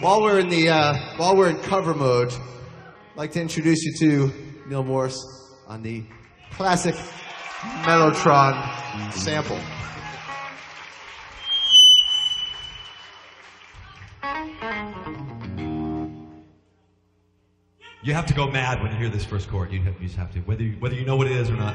while we're in the uh, while we're in cover mode, I'd like to introduce you to Neal Morse on the classic Mellotron sample. You have to go mad when you hear this first chord. You, have, you just have to, whether you, whether you know what it is or not.